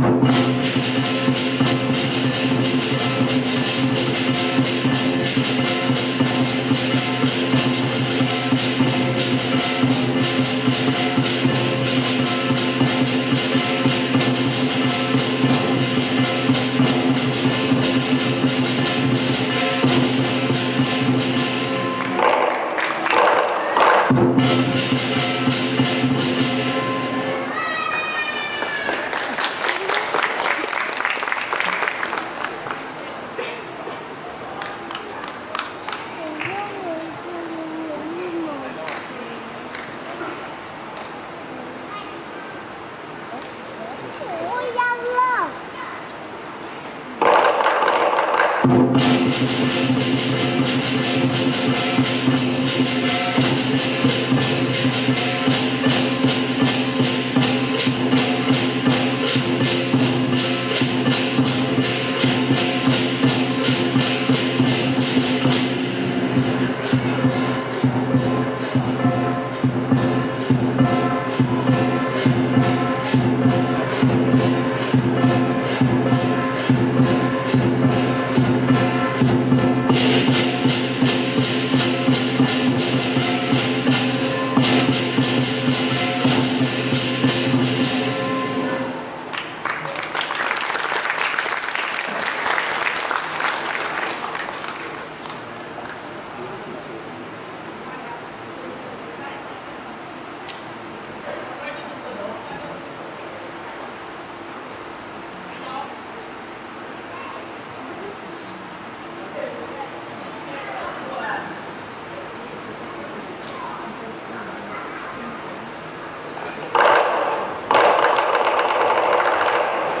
Thank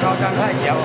高刚太小，我